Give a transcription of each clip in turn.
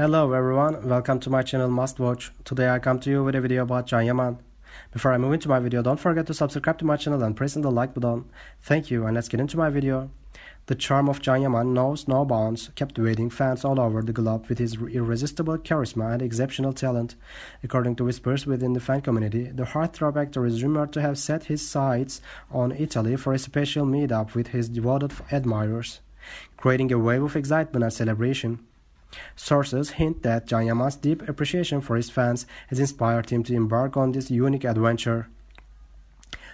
Hello everyone, welcome to my channel Must Watch. Today I come to you with a video about Can Yaman. Before I move into my video, don't forget to subscribe to my channel and press the like button. Thank you and let's get into my video. The charm of Can Yaman knows no bounds, captivating fans all over the globe with his irresistible charisma and exceptional talent. According to whispers within the fan community, the heartthrob actor is rumored to have set his sights on Italy for a special meetup with his devoted admirers, creating a wave of excitement and celebration. Sources hint that Can Yaman's deep appreciation for his fans has inspired him to embark on this unique adventure.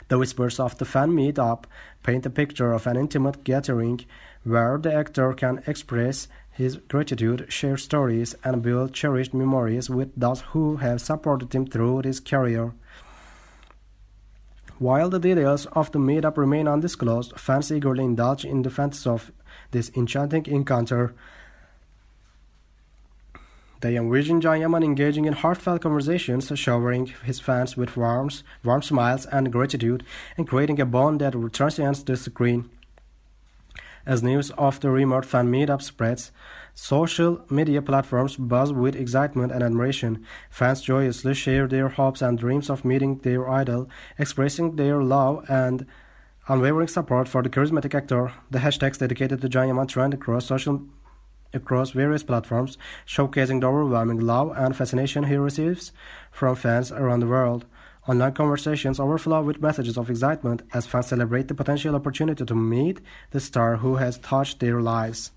The whispers of the fan meet-up paint a picture of an intimate gathering where the actor can express his gratitude, share stories, and build cherished memories with those who have supported him through his career. While the details of the meetup remain undisclosed, fans eagerly indulge in the fantasy of this enchanting encounter. They envision Can Yaman engaging in heartfelt conversations, showering his fans with warmth, warm smiles and gratitude, and creating a bond that transcends the screen. As news of the remote fan meetup spreads, social media platforms buzz with excitement and admiration. Fans joyously share their hopes and dreams of meeting their idol, expressing their love and unwavering support for the charismatic actor. The hashtags dedicated to Can Yaman trend across social across various platforms, showcasing the overwhelming love and fascination he receives from fans around the world. Online conversations overflow with messages of excitement as fans celebrate the potential opportunity to meet the star who has touched their lives.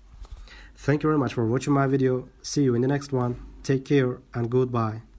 Thank you very much for watching my video. See you in the next one. Take care and goodbye.